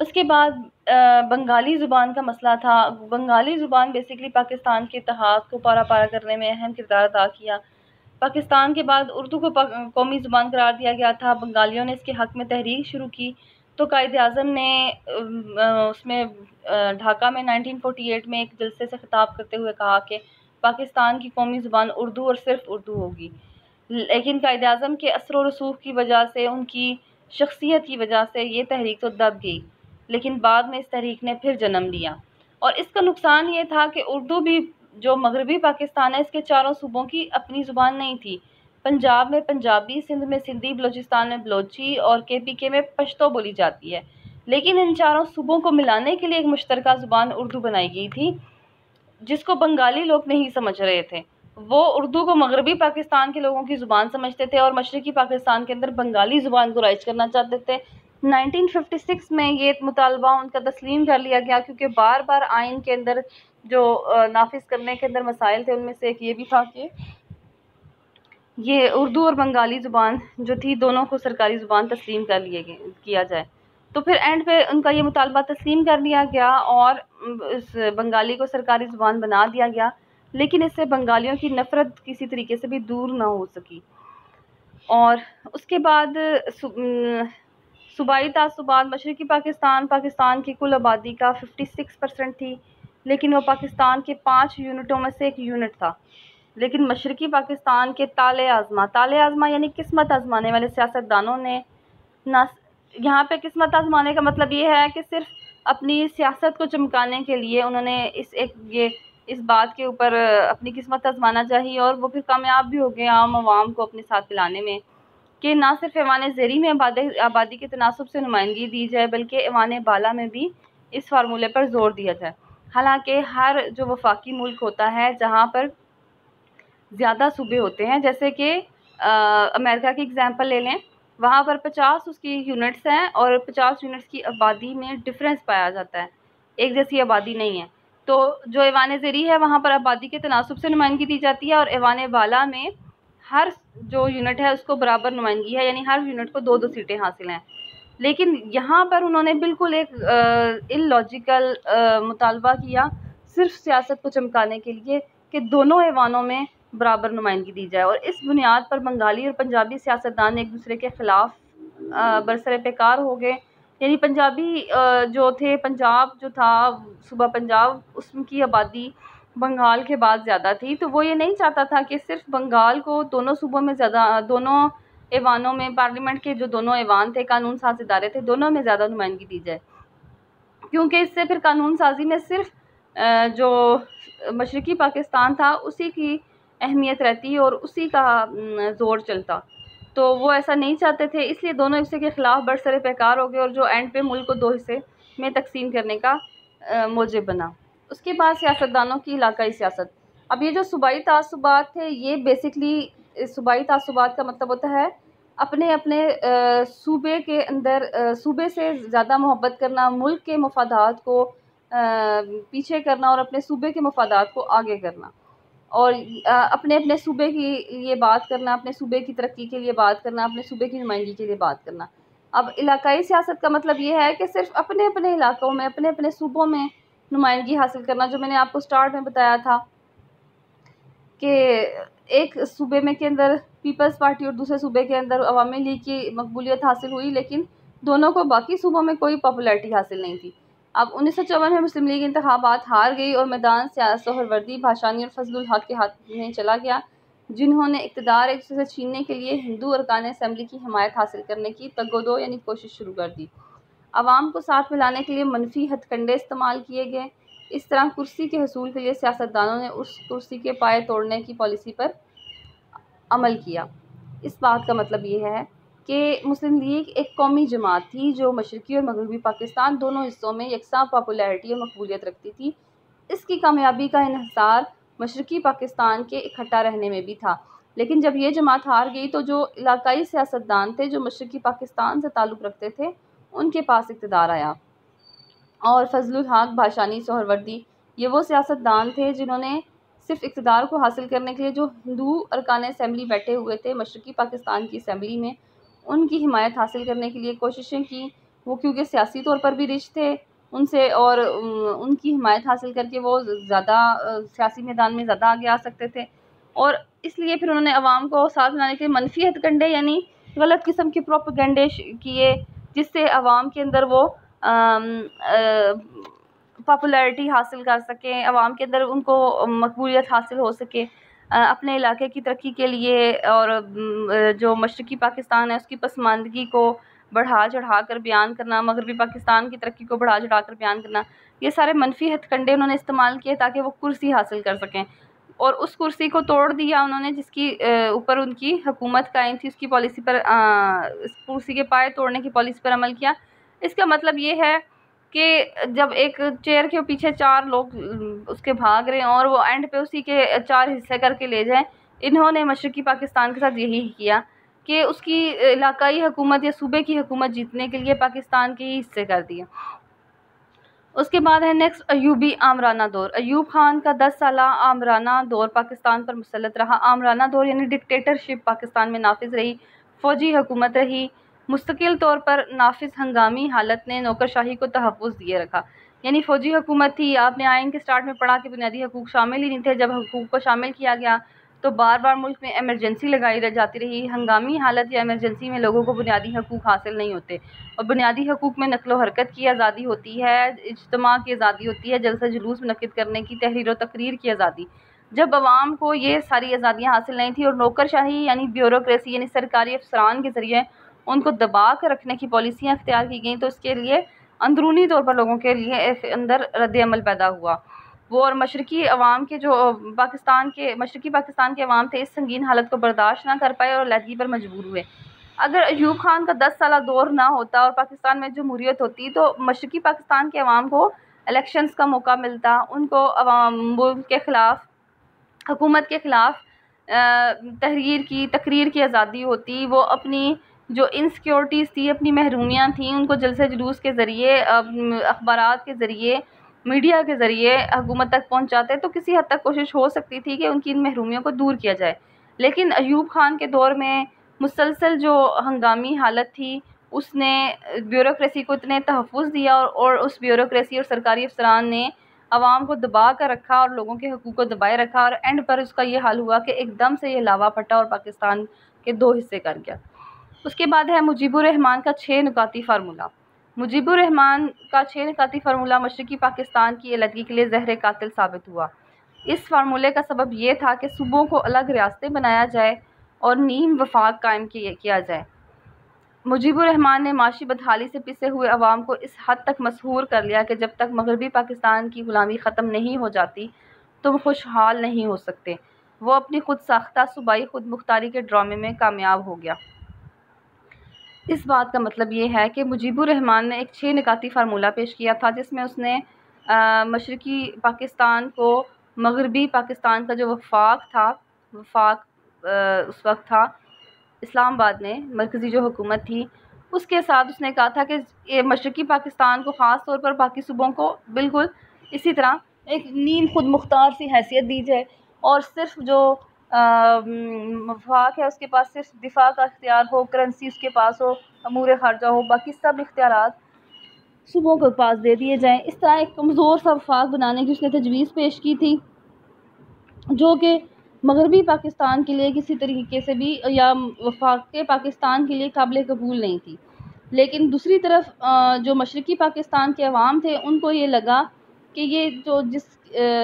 उसके बाद बंगाली ज़ुबान का मसला था। बंगाली ज़ुबान बेसिकली पाकिस्तान के इतिहाद को पारा पारा करने में अहम किरदार अदा किया। पाकिस्तान के बाद उर्दू को कौमी ज़ुबान करार दिया गया था। बंगालियों ने इसके हक़ में तहरीक शुरू की। तो कायद अज़म ने उसमें ढाका में 1948 में एक जलसे से ख़िताब करते हुए कहा कि पाकिस्तान की कौमी ज़ुबान उर्दू और सिर्फ़ उर्दू होगी। लेकिन कायद अज़म के असर व रसूख की वजह से, उनकी शख्सियत की वजह से ये तहरीक तो दब गई। लेकिन बाद में इस तहरीक ने फिर जन्म लिया। और इसका नुकसान ये था कि उर्दू भी, जो मगरबी पाकिस्तान है, इसके चारों सूबों की अपनी ज़ुबान नहीं थी। पंजाब में पंजाबी, सिंध में सिंधी, बलूचिस्तान में बलोची और के पी के में पश्तो बोली जाती है। लेकिन इन चारों सूबों को मिलाने के लिए एक मुश्तर ज़ुबान उर्दू बनाई गई थी, जिसको बंगाली लोग नहीं समझ रहे थे। वो उर्दू को मगरबी पाकिस्तान के लोगों की ज़ुबान समझते थे और मशरक़ी पाकिस्तान के अंदर बंगाली ज़ुबान को राइज करना चाहते थे। 1956 में ये मुतालबा उनका तस्लीम कर लिया गया क्योंकि बार बार आइन के अंदर जो नाफिज करने के अंदर मसाइल थे, उनमें से एक ये भी था कि ये उर्दू और बंगाली ज़ुबान जो थी, दोनों को सरकारी ज़ुबान तस्लीम कर लिए किया जाए। तो फिर एंड पे उनका ये मुतालबा तस्लीम कर लिया गया और इस बंगाली को सरकारी ज़ुबान बना दिया गया, लेकिन इससे बंगालियों की नफ़रत किसी तरीके से भी दूर ना हो सकी। और उसके बाद सूबाई तसुबात मशरक़ी पाकिस्तान पाकिस्तान की कुल आबादी का फिफ्टी सिक्स परसेंट थी, लेकिन वह पाकिस्तान के पाँच यूनिटों में से एक यूनिट था। लेकिन मशरक़ी पाकिस्तान के ताले आज़मा ताले आज़मा यानी किस्मत आज़माने वाले सियासतदानों ने ना, यहाँ पे किस्मत आज़माने का मतलब ये है कि सिर्फ़ अपनी सियासत को चमकाने के लिए उन्होंने इस एक, ये, इस बात के ऊपर अपनी किस्मत आजमाना चाहिए और वो फिर कामयाब भी हो गए आम आवाम को अपने साथ पिलाने में। कि ना सिर्फ़ ऐवान ज़ेरी में आबादी के तनासब से नुमाइंदगी दी जाए, बल्कि ऐवान बाला में भी इस फार्मूले पर ज़ोर दिया जाए। हालाँकि हर जो वफाकी मुल्क होता है, जहाँ पर ज़्यादा सूबे होते हैं, जैसे कि अमेरिका की एग्ज़ाम्पल ले लें, वहाँ पर पचास उसकी यूनिट्स हैं और पचास यूनिट्स की आबादी में डिफरेंस पाया जाता है। एक जैसी आबादी नहीं है। तो जो ऐवान ज़री है, वहाँ पर आबादी के तनासब से नुमाइंदगी दी जाती है और ऐवान बाला में हर जो यूनिट है उसको बराबर नुमाइंदगी है, यानी हर यूनिट को दो दो सीटें हासिल हैं। लेकिन यहाँ पर उन्होंने बिल्कुल एक इलॉजिकल मुतालबा किया सिर्फ़ सियासत को चमकाने के लिए कि दोनों ऐवानों में बराबर नुमाइंदगी दी जाए। और इस बुनियाद पर बंगाली और पंजाबी सियासतदान एक दूसरे के ख़िलाफ़ बरसर पेकार हो गए। यानी पंजाबी जो थे, पंजाब जो था, सुबह पंजाब, उसकी आबादी बंगाल के बाद ज़्यादा थी तो वो ये नहीं चाहता था कि सिर्फ़ बंगाल को दोनों सूबों में ज़्यादा, दोनों ऐवानों में, पार्लियामेंट के जो दोनों ऐवान थे, कानून साज इदारे थे, दोनों में ज़्यादा नुमाइंदगी दी जाए। क्योंकि इससे फिर कानून साजी में सिर्फ़ जो मशरक़ी पाकिस्तान था, उसी की अहमियत रहती और उसी का ज़ोर चलता। तो वो ऐसा नहीं चाहते थे, इसलिए दोनों हिस्से के ख़िलाफ़ बरसर पैकार हो गए और जो एंड पे मुल्क को दो हिस्से में तकसीम करने का मौजब बना। उसके बाद सियासतदानों की इलाकाई सियासत। अब ये जो सूबाई तसुबात थे, ये बेसिकली सूबाई तसुबात का मतलब होता है अपने अपने सूबे के अंदर सूबे से ज़्यादा मोहब्बत करना, मुल्क के मफादात को पीछे करना और अपने सूबे के मफादात को आगे करना। और अपने अपने सूबे की लिए बात करना, अपने सूबे की तरक्की के लिए बात करना, अपने सूबे की नुमाइंदगी के लिए बात करना। अब इलाकाई सियासत का मतलब ये है कि सिर्फ़ अपने अपने इलाकों में, अपने अपने सूबों में नुमाइंदगी हासिल करना, जो मैंने आपको स्टार्ट में बताया था कि एक सूबे में के अंदर पीपल्स पार्टी और दूसरे सूबे के अंदर अवामी लीग की मकबूलियत हासिल हुई, लेकिन दोनों को बाकी सूबों में कोई पॉपुलैरिटी हासिल नहीं थी। अब उन्नीस सौ चौवन में मुस्लिम लीग इंतबात हार गई और मैदान सोहरवर्दी भाषानी और फजल हक के हाथ में चला गया, जिन्होंने इकतदार एक दूसरे से छीनने के लिए हिंदू अरकान असम्बली की हमायत हासिल करने की तगोदो यानी कोशिश शुरू कर दी। आवाम को साथ मिलाने के लिए मनफी हथकंडे इस्तेमाल किए गए। इस तरह कुर्सी के हसूल के लिए सियासतदानों ने उस कुर्सी के पाए तोड़ने की पॉलिसी पर अमल किया। इस बात का मतलब ये है कि मुस्लिम लीग एक कौमी जमात थी जो मशरक़ी और मगरबी पाकिस्तान दोनों हिस्सों में यकसा पॉपुलैरिटी और मकबूलियत रखती थी। इसकी कामयाबी का इहसार मशरक़ी पाकिस्तान के इकट्ठा रहने में भी था। लेकिन जब ये जमात हार गई तो जो इलाकाई सियासतदान थे, जो मशरक़ी पाकिस्तान से ताल्लुक़ रखते थे उनके पास इकतदार आया। और फजल हक भाषानी सोहरवर्दी, ये वो सियासतदान थे जिन्होंने सिर्फ़ इकतदार को हासिल करने के लिए जो हिंदू अरकान असम्बली बैठे हुए थे, मशरक़ी पाकिस्तान की असम्बली में, उनकी हिमायत हासिल करने के लिए कोशिशें की। वो क्योंकि सियासी तौर पर भी रिच थे, उनसे और उनकी हिमायत हासिल करके वो ज़्यादा सियासी मैदान में ज़्यादा आगे आ सकते थे। और इसलिए फिर उन्होंने आवाम को साथ बनाने के मनफी हथकंडे यानी गलत किस्म के प्रोपोगंडे किए। जिससे आवाम के अंदर वो पॉपुलैरिटी हासिल कर सकें, आवाम के अंदर उनको मकबूलियत हासिल हो सके अपने इलाके की तरक्की के लिए और जो मशरक़ी पाकिस्तान है उसकी पसमानदगी को बढ़ा चढ़ा कर बयान करना, मगरबी पाकिस्तान की तरक्की को बढ़ा चढ़ा कर बयान करना, ये सारे मनफी हथकंडे उन्होंने इस्तेमाल किए ताकि वो कुर्सी हासिल कर सकें। और उस कुर्सी को तोड़ दिया उन्होंने, जिसकी ऊपर उनकी हुकूमत कायम थी, उसकी पॉलिसी पर कुर्सी के पाए तोड़ने की पॉलिसी पर अमल किया। इसका मतलब ये है कि जब एक चेयर के पीछे चार लोग उसके भाग रहे हैं और वो एंड पे उसी के चार हिस्से करके ले जाएँ, इन्होंने मशरक़ी पाकिस्तान के साथ यही किया कि उसकी इलाकाई हुकूमत या सूबे की हुकूमत जीतने के लिए पाकिस्तान के ही हिस्से कर दिए। उसके बाद है नेक्स्ट अयूबी आमराना दौर। अयूब खान का दस साल आमराना दौर पाकिस्तान पर मुसलत रहा। आमराना दौर यानी डिक्टेटरशिप पाकिस्तान में नाफिज रही, फ़ौजी हुकूमत रही। मुस्तकिल तौर पर नाफिज हंगामी हालत ने नौकरशाही को तहफ़ दिए रखा। यानी फ़ौजी हुकूमत थी, आपने आइन के स्टार्ट में पढ़ा कि बुनियादी हकूक़ शामिल ही नहीं थे। जब हकूक़ को शामिल किया गया तो बार बार मुल्क में एमरजेंसी लगाई जाती रही। हंगामी हालत या एमरजेंसी में लोगों को बुनियादी हकूक़ हासिल नहीं होते। और बुनियादी हकूक़ में नकलो हरकत की आज़ादी होती है, इज्तम की आज़ादी होती है, जलसा जुलूस मनद करने की तहरीर व तकरीर की आज़ादी। जब आवाम को ये सारी आज़ादियाँ हासिल नहीं थी और नौकरशाही यानी ब्यूरोसी यानी सरकारी अफसरान के ज़रिए उनको दबा कर रखने की पॉलिसियाँ अख्तियार की गई तो इसके लिए अंदरूनी तौर पर लोगों के लिए अंदर रद्द अमल पैदा हुआ। वो और मशरक़ी अवाम के जो, पाकिस्तान के, मशरक़ी पाकिस्तान के अवाम थे, इस संगीन हालत को बर्दाश्त ना कर पाए और लहदगी पर मजबूर हुए। अगर अयूब खान का दस साल दौर ना होता और पाकिस्तान में जमहूरीत होती तो मशरक़ी पाकिस्तान के अवाम को इलेक्शंस का मौका मिलता। उनको मुल्क के ख़िलाफ़, हुकूमत के ख़िलाफ़ तहरीर की, तकरीर की आज़ादी होती। वो अपनी जो इनसिक्योरिटीज़ थी, अपनी महरूमियाँ थी, उनको जलसे जुलूस के ज़रिए अखबार के ज़रिए मीडिया के ज़रिए हुकूमत तक पहुँचाते तो किसी हद तक कोशिश हो सकती थी कि उनकी इन महरूमियों को दूर किया जाए। लेकिन अयूब खान के दौर में मुसलसल जो हंगामी हालत थी उसने ब्यूरोसी को इतने तहफ़ दिया और, और उस ब्यूरोसी और सरकारी अफसरान ने आवाम को दबा कर रखा और लोगों के हकूक़ को दबाए रखा और एंड पर उसका ये हाल हुआ कि एकदम से ये लावा फटा और पाकिस्तान के दो हिस्से कर गया। उसके बाद है मुजीबुररहमान का छः नुकाती फार्मूला। मुजीबुररहमान का छः नुकाती फार्मूला मशरक़ी पाकिस्तान की अलहदगी के लिए जहर कातिल साबित हुआ। इस फार्मूले का सबब यह था कि सूबों को अलग रियासतें बनाया जाए और नीम वफाक कायम किया जाए। मुजीबुररहमान ने माशी बदहाली से पिसे हुए अवाम को इस हद तक मशहूर कर लिया कि जब तक मगरबी पाकिस्तान की ग़ुलामी ख़त्म नहीं हो जाती तो वो खुशहाल नहीं हो सकते। वो अपनी खुद साख्ता सूबाई खुद मुख्तारी के ड्रामे में कामयाब हो गया। इस बात का मतलब ये है कि मुजीबुररहमान ने एक छः निकाती फार्मूला पेश किया था, जिसमें उसने मशरक़ी पाकिस्तान को, मगरबी पाकिस्तान का जो वफाक था, वफाक उस वक्त था, इस्लामाबाद में मरकज़ी जो हुकूमत थी, उसके साथ उसने कहा था कि मशरक़ी पाकिस्तान को ख़ास तौर पर बाकी सूबों को बिल्कुल इसी तरह एक नीम खुद मुख्तार सी हैसियत दी जाए और सिर्फ़ जो वफाक है, उसके पास सिर्फ़ दिफा का अख्तियार हो करेंसी उसके पास हो, अमूर खर्जा हो, बाकी सब इख्तियार सुबह के पास दे दिए जाएँ। इस तरह एक कमज़ोर सा वफाक बनाने की उसने तजवीज़ पेश की थी, जो कि मगरबी पाकिस्तान के लिए किसी तरीके से भी, या वफाक पाकिस्तान के लिए काबिल कबूल नहीं थी। लेकिन दूसरी तरफ़ जो मशरक़ी पाकिस्तान के अवाम थे, उनको ये लगा कि ये जो जिस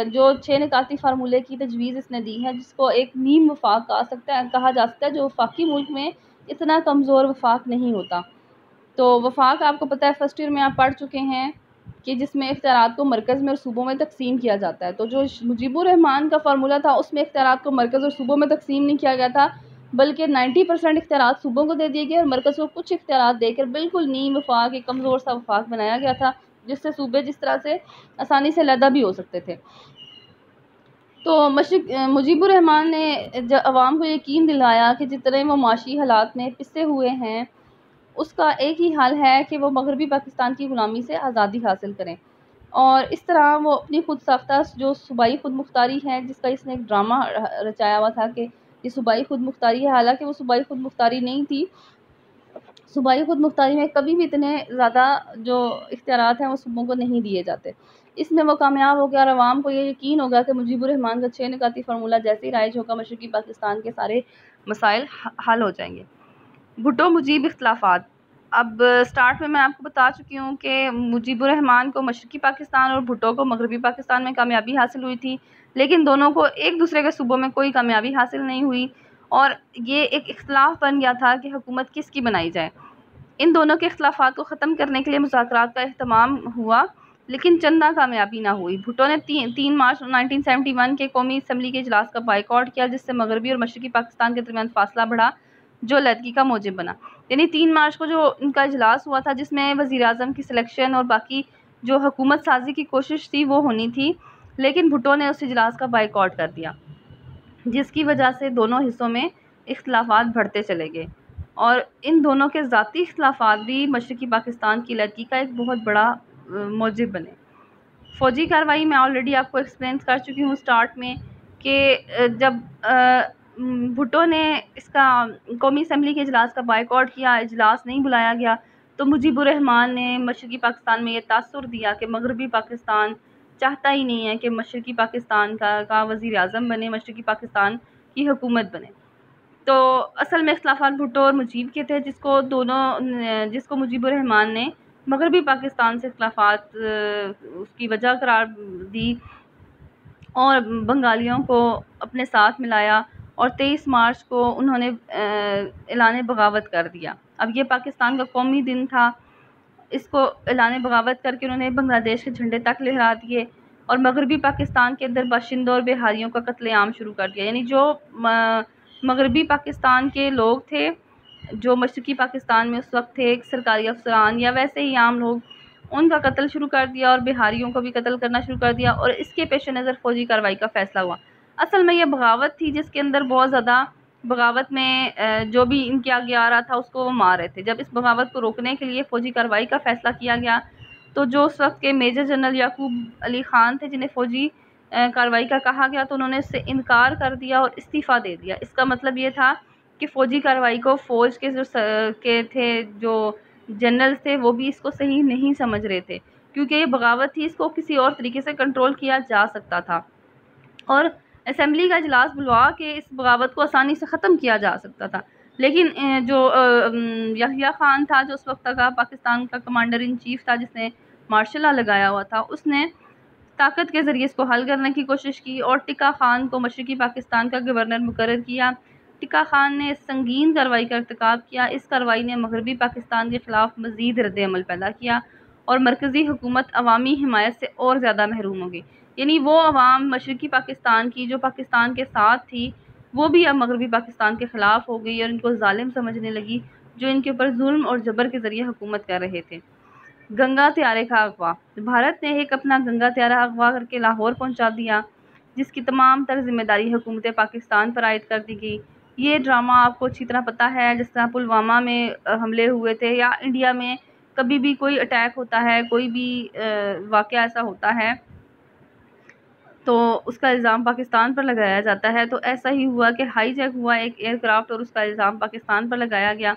जो छः निकाती फार्मूले की तजवीज़ इसने दी है, जिसको एक नीम वफाक कहा सकता है, कहा जा सकता है, जो वफाकी मुल्क में इतना कमज़ोर वफाक नहीं होता। तो वफाक आपको पता है, फ़र्स्ट ईयर में आप पढ़ चुके हैं कि जिसमें इख्तियार को मरकज़ में और सूबों में तकसीम किया जाता है। तो जो मुजीबुररहमान का फार्मूला था, उसमें इख्तियार को मरकज़ और सूबों में तकसीम नहीं किया गया था, बल्कि नाइन्टी परसेंट इख्तियार सूबों को दे दिए गए और मरकज़ को कुछ इख्तियार देकर बिल्कुल नीम वफाक, एक कमज़ोर सा वफाक बनाया गया था। जिससे सूबे जिस तरह से आसानी से लदा भी हो सकते थे। तो मशरक मुजीबुररहमान ने अवाम को यकीन दिलाया कि जितने वो माशी हालात में पिसे हुए हैं, उसका एक ही हाल है कि वो मगरबी पाकिस्तान की ग़ुलामी से आज़ादी हासिल करें। और इस तरह वो अपनी खुद साख्ता, जो सूबाई खुद मुख्तारी है, जिसका इसने एक ड्रामा रचाया हुआ था कि ये सूबाई खुद मुख्तारी है, हालाँकि वो सूबाई खुद मुख्तारी नहीं थी सूबाई खुद मुख्तारी में कभी भी इतने ज़्यादा जो इख्तियार हैं वो सूबों को नहीं दिए जाते। इसमें वो कामयाब हो गया और आवाम को ये यकीन होगा कि मुजीबरहमान का छः निकाती फार्मूला जैसे ही राइज होगा मशरक़ी पाकिस्तान के सारे मसाइल हल हो जाएँगे। भुटो मुजीब इख्तलाफात। अब स्टार्ट में मैं आपको बता चुकी हूँ कि मुजीबरहमान को मशरक़ी पाकिस्तान और भुटो को मगरबी पाकिस्तान में कामयाबी हासिल हुई थी, लेकिन दोनों को एक दूसरे के सूबों में कोई कामयाबी हासिल नहीं हुई और ये एक इख्तलाफ बन गया था कि हुकूमत किसकी बनाई जाए। इन दोनों के अख्लाफ़ को ख़त्म करने के लिए मुजात का अहतमाम हुआ लेकिन चंदा कामयाबी ना हुई। भुट्टो ने ती, तीन मार्च 1971 के कौमी असम्बली के अजलास का बाइकआउट किया जिससे मगरबी और मशरक़ी पाकिस्तान के दरमियान फासला बढ़ा जो लदगी का मौजब बना। यानी तीन मार्च को जो इनका अजलास हुआ था जिसमें वज़ी अजम की सिलेक्शन और बाकी जो हुकूमत साजी की कोशिश थी वो होनी थी लेकिन भुट्टो ने उस अजलास का बाइकआउट कर दिया जिसकी वजह से दोनों हिस्सों में इख्तलाफात बढ़ते चले गए। और इन दोनों के ज़ाती इख्तलाफात भी मशरक़ी पाकिस्तान की लड़की का एक बहुत बड़ा मौजब बने। फ़ौजी कार्रवाई मैं ऑलरेडी आपको एक्सप्लेन कर चुकी हूँ स्टार्ट में कि जब भुट्टो ने इसका कौमी असम्बली के अजलास का बाइकआउट किया अजलास नहीं बुलाया गया तो मुजीबरहमान ने मशरक़ी पाकिस्तान में ये तासर दिया कि मगरबी पाकिस्तान चाहता ही नहीं है कि मशरक़ी पाकिस्तान का का वज़ी अजम बने, मशरक़ी पाकिस्तान की हुकूमत बने। तो असल में अख्लाफ़ात भुट्टो और मुजीब के थे, जिसको दोनों, जिसको मुजीबरहमान ने मगरबी पाकिस्तान से अख्लाफ़ात उसकी वजह करार दी और बंगालियों को अपने साथ मिलाया और तेईस मार्च को उन्होंने ऐलान बगावत कर दिया। अब ये पाकिस्तान का कौमी दिन था। इसको ऐलान बगावत करके उन्होंने बांग्लादेश के झंडे तक लहरा दिए और मगरबी पाकिस्तान के अंदर बाशिंदों और बिहारियों का कत्लेआम शुरू कर दिया। यानी जो मगरबी पाकिस्तान के लोग थे, जो मशरक़ी पाकिस्तान में उस वक्त थे सरकारी अफसरान या वैसे ही आम लोग, उनका कत्ल शुरू कर दिया और बिहारियों को भी कत्ल करना शुरू कर दिया और इसके पेश नज़र फ़ौजी कार्रवाई का फ़ैसला हुआ। असल में यह बगावत थी जिसके अंदर बहुत ज़्यादा बगावत में जो भी इनके आगे आ रहा था उसको वो मार रहे थे। जब इस बगावत को रोकने के लिए फ़ौजी कार्रवाई का फ़ैसला किया गया तो जो उस वक्त के मेजर जनरल याकूब अली ख़ान थे, जिन्हें फ़ौजी कार्रवाई का कहा गया तो उन्होंने इससे इनकार कर दिया और इस्तीफ़ा दे दिया। इसका मतलब ये था कि फ़ौजी कार्रवाई को फ़ौज के जो के थे, जो जनरल्स थे, वो भी इसको सही नहीं समझ रहे थे, क्योंकि ये बगावत थी, इसको किसी और तरीके से कंट्रोल किया जा सकता था। और असम्बली का अजलास बुलवा के इस बगावत को आसानी से ख़त्म किया जा सकता था। लेकिन जो यहिया ख़ान था, जो उस वक्त का पाकिस्तान का कमांडर इन चीफ था, जिसने मार्शल लगाया हुआ था, उसने ताकत के ज़रिए इसको हल करने की कोशिश की और टिका ख़ान को मशरक़ी पाकिस्तान का गवर्नर मुकर किया। टिका ख़ान ने संगीन कार्रवाई का irतकब किया। इस कार्रवाई ने मगरबी पाकिस्तान के ख़िलाफ़ मज़ीद रद्दमल पैदा किया और मरकज़ी हुकूमत अवामी हमायत से और ज़्यादा महरूम हो गई यानी वो अवाम मशरक़ी पाकिस्तान की, जो पाकिस्तान के साथ थी, वो भी अब मगरबी पाकिस्तान के ख़िलाफ़ हो गई और इनको ालिम समझने लगी, जो इनके ऊपर जुल्म और जबर के ज़रिए हुकूमत कर रहे थे। गंगा त्यारे का अगवा। भारत ने एक अपना गंगा त्यारा अगवा करके लाहौर पहुँचा दिया, जिसकी तमाम तर ज़िम्मेदारी हुकूमत पाकिस्तान पर आयद कर दी गई। ये ड्रामा आपको अच्छी तरह पता है, जिस तरह पुलवामा में हमले हुए थे, या इंडिया में कभी भी कोई अटैक होता है, कोई भी वाक़ ऐसा होता है तो उसका इल्ज़ाम पाकिस्तान पर लगाया जाता है। तो ऐसा ही हुआ कि हाई जैक हुआ एक एयरक्राफ्ट और उसका इल्ज़ाम पाकिस्तान पर लगाया गया।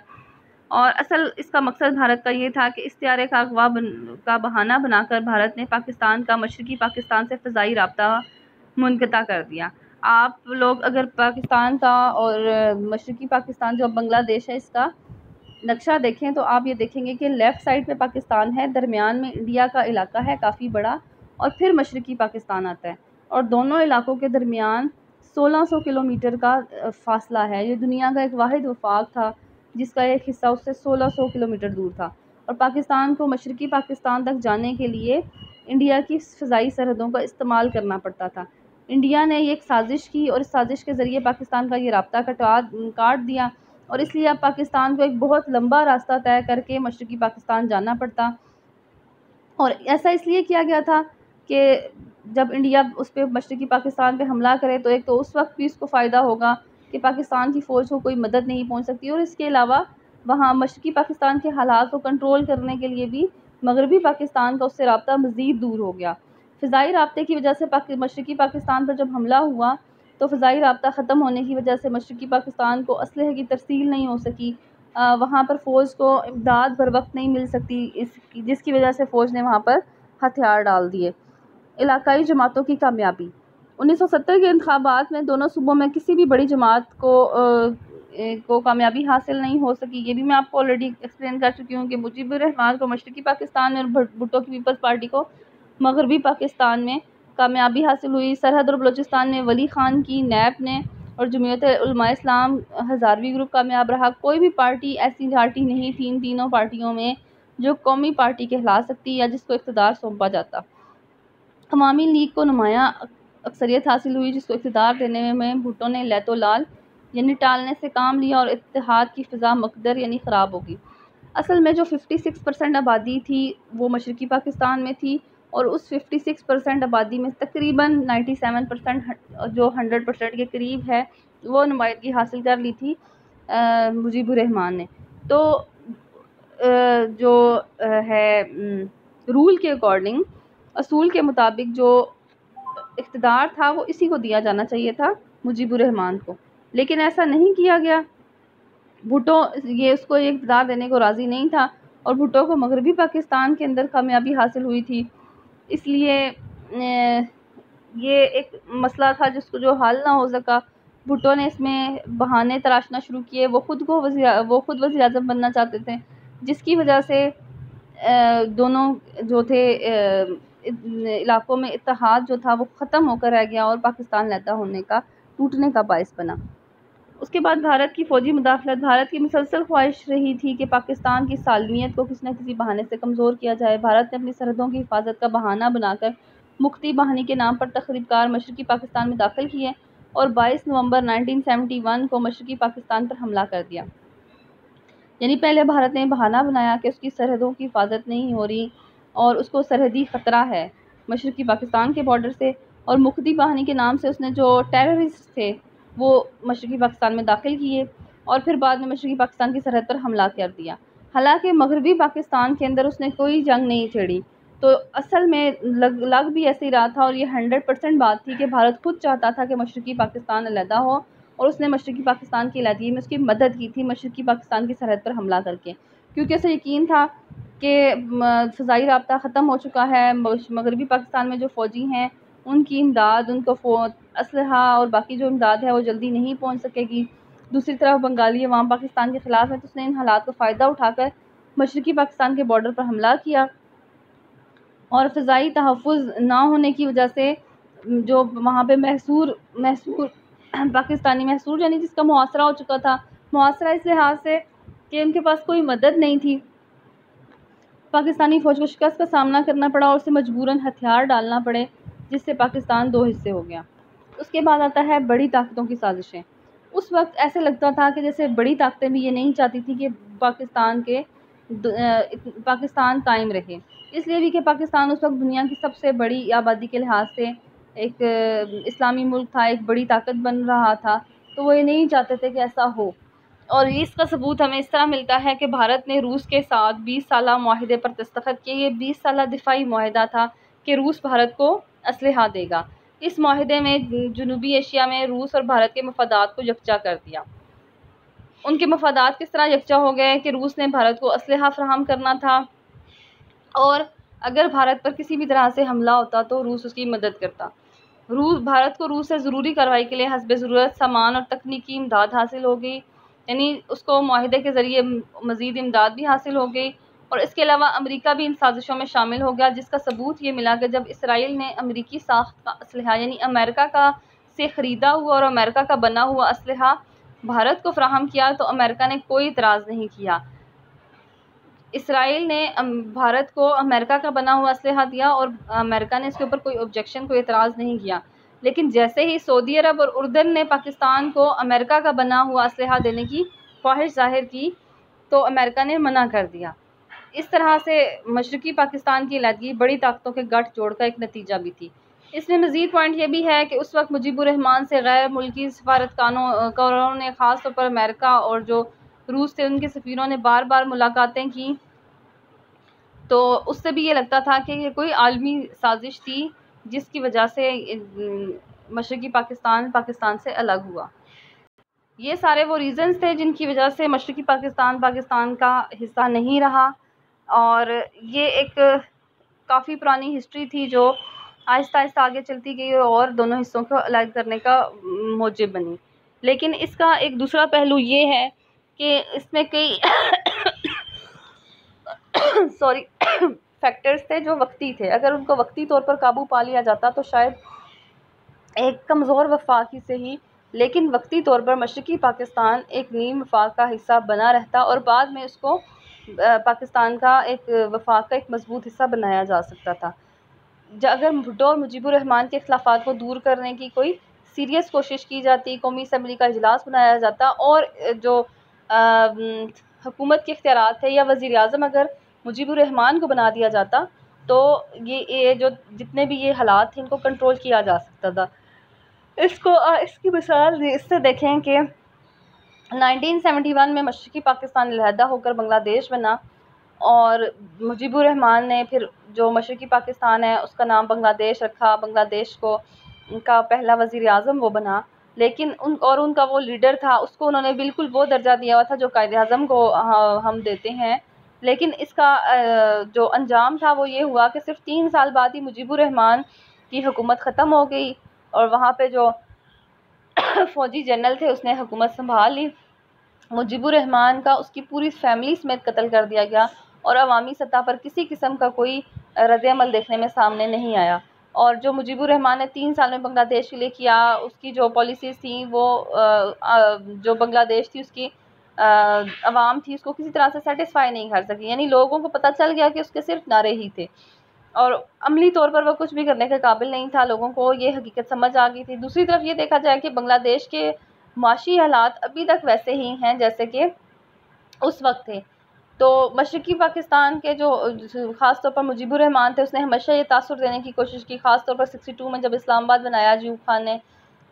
और असल इसका मकसद भारत का ये था कि इश्तारे का अगवा बन, का बहाना बनाकर भारत ने पाकिस्तान का मशरक़ी पाकिस्तान से फ़ज़ाई रबता मुनता कर दिया। आप लोग अगर पाकिस्तान का और मशरक़ी पाकिस्तान जो बांग्लादेश है इसका नक्शा देखें तो आप ये देखेंगे कि लेफ़्ट साइड पे पाकिस्तान है दरमियान में इंडिया का इलाका है काफ़ी बड़ा और फिर मशरक़ी पाकिस्तान आता है और दोनों इलाकों के दरमियान 1600 किलोमीटर का फ़ासला है। ये दुनिया का एक वाद वफाक था। जिसका एक हिस्सा उससे 1600 किलोमीटर दूर था। और पाकिस्तान को मशरक़ी पाकिस्तान तक जाने के लिए इंडिया की फ़ज़ाई सरहदों का इस्तेमाल करना पड़ता था। इंडिया ने एक साजिश की और इस साजिश के ज़रिए पाकिस्तान का ये रबता कटवा, काट दिया। और इसलिए अब पाकिस्तान को एक बहुत लंबा रास्ता तय करके मशरक़ी पाकिस्तान जाना पड़ता। और ऐसा इसलिए किया गया था कि जब इंडिया उस पर मशरक़ी पाकिस्तान पर हमला करे तो एक तो उस वक्त भी इसको फ़ायदा होगा कि पाकिस्तान की फ़ौज को कोई मदद नहीं पहुँच सकती और इसके अलावा वहाँ मशरक़ी पाकिस्तान के हालात को कंट्रोल करने के लिए भी मगरबी पाकिस्तान का उससे रबता मज़ीद दूर हो गया। फ़िज़ाई रबते की वजह से पाकि, मशरक़ी पाकिस्तान पर जब हमला हुआ तो फ़िज़ाई रबता ख़त्म होने की वजह से मशरक़ी पाकिस्तान को असलहे की तरसील नहीं हो सकी। वहाँ पर फ़ौज को इमदाद बर वक्त नहीं मिल सकती इस जिसकी वजह से फ़ौज ने वहाँ पर हथियार डाल दिए। इलाकई जमातों की कामयाबी। 1970 के इंतबात में दोनों सूबों में किसी भी बड़ी जमात को आ, को कामयाबी हासिल नहीं हो सकी। ये भी मैं आपको ऑलरेडी एक्सप्लेन कर चुकी हूँ कि मुजीबर को मशरक़ी पाकिस्तान में और भुट्टो की पीपल्स पार्टी को मगरबी पाकिस्तान में कामयाबी हासिल हुई। सरहद और बलोचिस्तान में वली ख़ान की नैब ने और जमीयत इस्लाम हज़ारवी ग्रुप कामयाब रहा। कोई भी पार्टी ऐसी पार्टी नहीं थी इन तीनों पार्टियों में जो कौमी पार्टी कहला सकती या जिसको इकतदार सौंपा जाता। अवामी लीग को नुमाया अक्सरियत हासिल हुई जिसको इकतदार देने में भुट्टो ने लैतो लाल यानी टालने से काम लिया और इतिहाद की फ़िज़ा मकदर यानी ख़राब होगी। असल में जो 56 परसेंट आबादी थी वो मशरक़ी पाकिस्तान में थी और उस 56 परसेंट आबादी में तकरीबन 97 परसेंट जो 100 परसेंट के करीब है वो नुमाइंदगी हासिल कर ली थी मुजीबरहमान ने। तो आ, जो आ, है रूल के अकॉर्डिंग असूल के मुताबिक जो इकतदार था, वो इसी को दिया जाना चाहिए था मुजीबरहमान को। लेकिन ऐसा नहीं किया गया। भुटो ये उसको एक इकतदार देने को राज़ी नहीं था और भुटो को मगरबी पाकिस्तान के अंदर कामयाबी हासिल हुई थी। इसलिए ये एक मसला था जिसको जो हल ना हो सका। भुटो ने इसमें बहाने तराशना शुरू किए। वो ख़ुद को वजी, वो ख़ुद वजी अजम बनना चाहते थे, जिसकी वजह से दोनों जो थे इलाक़ों में इतिहाद जो था वो ख़त्म होकर रह गया और पाकिस्तान लहदा होने का, टूटने का बायस बना। उसके बाद भारत की फ़ौजी मुदाखलत, भारत की मुसलसल ख्वाहिश रही थी कि पाकिस्तान की सालमियत को किसी न किसी बहाने से कमज़ोर किया जाए। भारत ने अपनी सरहदों की हिफाजत का बहाना बनाकर मुक्ति बहानी के नाम पर तकरीबकार मशरक़ी पाकिस्तान में दाखिल किए और 22 नवंबर 1971 को मशरक़ी पाकिस्तान पर हमला कर दिया। यानी पहले भारत ने बहाना बनाया कि उसकी सरहदों की हिफाजत नहीं हो रही और उसको सरहदी ख़तरा है। मशरक़ी पाकिस्तान के बॉर्डर से और मुखदी बहानी के नाम से उसने जो टेररिस्ट थे, वो मशरक़ी पाकिस्तान में दाखिल किए और फिर बाद में मशरक़ी पाकिस्तान की सरहद पर हमला कर दिया। हालाँकि मगरबी पाकिस्तान के अंदर उसने कोई जंग नहीं छेड़ी। तो असल में लग लग भी ऐसे ही रहा था और ये हंड्रेड परसेंट बात थी कि भारत खुद चाहता था कि मशरक़ी पाकिस्तान अलहदा हो और उसने मशरक़ी पाकिस्तान की अलहदगी में उसकी मदद की थी, मशरक़ी पाकिस्तान की सरहद पर हमला करके। क्योंकि उसे यकीन था कि फ़ज़ाई रबता ख़त्म हो चुका है। मगरबी पाकिस्तान में जो फ़ौजी हैं, उनकी इमदाद, उनको असलहा और बाकी जो इमदाद है, वो जल्दी नहीं पहुँच सकेगी। दूसरी तरफ़ बंगाली अवाम पाकिस्तान के ख़िलाफ़ है तो उसने इन हालात का फ़ायदा उठाकर मशरक़ी पाकिस्तान के बॉर्डर पर हमला किया। और फ़ज़ाई तहफ़ ना होने की वजह से, जो वहाँ पर महसूर महसूर पाकिस्तानी महसूर यानी जिसका मुआसरा हो चुका था, मुआसरा इस लिहाज से कि उनके पास कोई मदद नहीं थी। पाकिस्तानी फ़ौज को शिकस्त का सामना करना पड़ा और उसे मजबूरन हथियार डालना पड़े, जिससे पाकिस्तान दो हिस्से हो गया। उसके बाद आता है बड़ी ताकतों की साजिशें। उस वक्त ऐसे लगता था कि जैसे बड़ी ताकतें भी ये नहीं चाहती थी कि पाकिस्तान के पाकिस्तान कायम रहे। इसलिए भी कि पाकिस्तान उस वक्त दुनिया की सबसे बड़ी आबादी के लिहाज से एक इस्लामी मुल्क था, एक बड़ी ताकत बन रहा था तो वो ये नहीं चाहते थे कि ऐसा हो। और इसका सबूत हमें इस तरह मिलता है कि भारत ने रूस के साथ बीस साल माहे पर दस्तखत किए। ये बीस साल दिफाई माहा था कि रूस भारत को असलहा देगा। इस माहे में जनूबी एशिया में रूस और भारत के मफादात को यकजा कर दिया। उनके मफादात किस तरह यकजा हो गए कि रूस ने भारत को असलहा फ्राहम करना था? और अगर भारत पर किसी भी तरह से हमला होता तो रूस उसकी मदद करता। रूस भारत को रूस से ज़रूरी कार्रवाई के लिए हसब ज़रूरत सामान और तकनीकी इमदाद हासिल हो गई यानी उसको माहे के ज़रिए मज़ीद इमदाद भी हासिल हो गई और इसके अलावा अमेरिका भी इन साजिशों में शामिल हो गया, जिसका सबूत ये मिला कि जब इसराइल ने अमरीकी साख्त का असलहा, यानी अमेरिका का से ख़रीदा हुआ और अमेरिका का बना हुआ असलहा भारत को फ्राहम किया तो अमेरिका ने कोई इतराज़ नहीं किया। इसराइल ने भारत को अमेरिका का बना हुआ असलहा दिया और अमेरिका ने इसके ऊपर कोई ऑब्जेक्शन कोई इतराज़ नहीं किया। लेकिन जैसे ही सऊदी अरब और उर्दन ने पाकिस्तान को अमेरिका का बना हुआ असलहा देने की ख्वाहिश ज़ाहिर की तो अमेरिका ने मना कर दिया। इस तरह से मशरक़ी पाकिस्तान की अलहदगी बड़ी ताकतों के गठ जोड़ का एक नतीजा भी थी। इसमें मज़ीद पॉइंट ये भी है कि उस वक्त मुजीबरहमान से गैर मुल्की सफारतकारों ने ख़ास तौर पर अमेरिका और जो रूस थे, उनके सफ़ीरों ने बार बार मुलाकातें की। तो उससे भी ये लगता था कि ये कोई आलमी साजिश थी। जिसकी वजह से मशरक़ी पाकिस्तान पाकिस्तान से अलग हुआ। ये सारे वो रीज़न्स थे जिनकी वजह से मशरक़ी पाकिस्तान पाकिस्तान का हिस्सा नहीं रहा। और ये एक काफ़ी पुरानी हिस्ट्री थी जो आहिस्ता आहिस्ता आगे चलती गई और दोनों हिस्सों को अलग करने का मौजब बनी। लेकिन इसका एक दूसरा पहलू ये है कि इसमें कई सॉरी फैक्टर्स थे जो वक्ती थे। अगर उनको वक्ती तौर पर काबू पा लिया जाता तो शायद एक कमज़ोर वफाकी से ही, लेकिन वक्ती तौर पर मशरक़ी पाकिस्तान एक नीम वफाक का हिस्सा बना रहता और बाद में उसको पाकिस्तान का एक वफाक का एक मज़बूत हिस्सा बनाया जा सकता था। अगर भुट्टो और मुजीबुररहमान के अखलाफ़ात को दूर करने की कोई सीरियस कोशिश की जाती, कौमी असम्बली का इजलास बनाया जाता और जो हुकूमत के इख्तियार थे या वज़ी अजम अगर मुजीबुररहमान को बना दिया जाता तो ये ये जो जितने भी ये हालात थे, इनको कंट्रोल किया जा सकता था। इसको इसकी मिसाल इससे देखें कि 1971 में मशरक़ी पाकिस्तान लहदा होकर बांग्लादेश बना और मुजीबुररहमान ने फिर जो मशरक़ी पाकिस्तान है, उसका नाम बांग्लादेश रखा। बांग्लादेश को उनका पहला वज़ी अजम वो बना, लेकिन उन, और उनका वो लीडर था, उसको उन्होंने बिल्कुल वो दर्जा दिया हुआ था जो कायद अज़म को हम देते हैं। लेकिन इसका जो अंजाम था वो ये हुआ कि सिर्फ़ तीन साल बाद ही मुजीबुररहमान की हुकूमत ख़त्म हो गई और वहाँ पे जो फ़ौजी जनरल थे उसने हुकूमत संभाल ली। मुजीबुररहमान का, उसकी पूरी फैमिली समेत कत्ल कर दिया गया और अवामी सतह पर किसी किस्म का कोई रद्दमल देखने में सामने नहीं आया। और जो मुजीबुररहमान ने तीन साल में बांग्लादेश के लिए किया, उसकी जो पॉलिसीज़ थी वो जो बांग्लादेश थी उसकी आवाम थी, उसको किसी तरह से सेटिस्फाई नहीं कर सकी। यानी लोगों को पता चल गया कि उसके सिर्फ़ नारे ही थे। और अमली तौर पर वह कुछ भी करने के काबिल नहीं था, लोगों को ये हकीकत समझ आ गई थी। दूसरी तरफ़ ये देखा जाए कि बांग्लादेश के माशी हालात अभी तक वैसे ही हैं, जैसे कि उस वक्त थे। तो मशरक़ी पाकिस्तान के जो ख़ास तौर पर मुजीबुररहमान थे, उसने हमेशा ये तासर देने की कोशिश की ख़ास तौर पर सिक्सटी टू में जब इस्लामाबाद बनाया जूब खान ने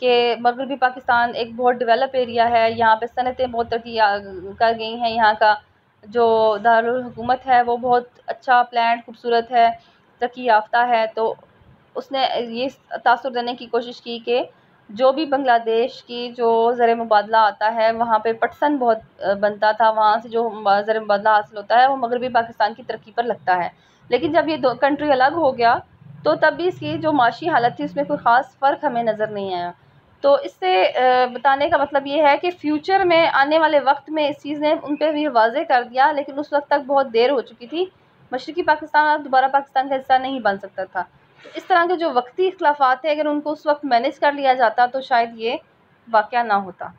कि मगरबी पाकिस्तान एक बहुत डेवलप एरिया है, यहाँ पे सनतें बहुत तरक्की कर गई हैं यहाँ का। जो दारकूमत है, वो बहुत अच्छा प्लान खूबसूरत है, तरक्की याफ्ता है। तो उसने ये तासर देने की कोशिश की कि जो भी बांग्लादेश की जो ज़र मुबादला आता है, वहाँ पे पटसन बहुत बनता था। वहाँ से जो ज़र मुबादला हासिल होता है, वो मगरबी पाकिस्तान की तरक्की पर लगता है। लेकिन जब ये दो कंट्री अलग हो गया तो तब भी इसकी जो माशी हालत थी, उसमें कोई ख़ास फ़र्क हमें नज़र नहीं आया। तो इससे बताने का मतलब ये है कि फ़्यूचर में, आने वाले वक्त में इस चीज़ ने उन पर भी वाजे कर दिया, लेकिन उस वक्त तक बहुत देर हो चुकी थी। मशरक़ी पाकिस्तान अब दोबारा पाकिस्तान का हिस्सा नहीं बन सकता था। तो इस तरह के जो वक्ती इख्लाफा थे, अगर उनको उस वक्त मैनेज कर लिया जाता तो शायद ये वाक़ ना होता।